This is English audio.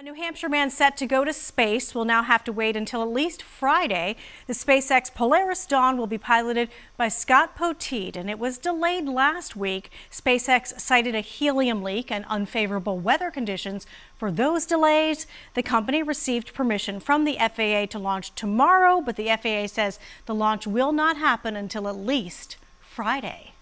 A New Hampshire man set to go to space will now have to wait until at least Friday. The SpaceX Polaris Dawn will be piloted by Scott Poteet, and it was delayed last week. SpaceX cited a helium leak and unfavorable weather conditions for those delays. The company received permission from the FAA to launch tomorrow, but the FAA says the launch will not happen until at least Friday.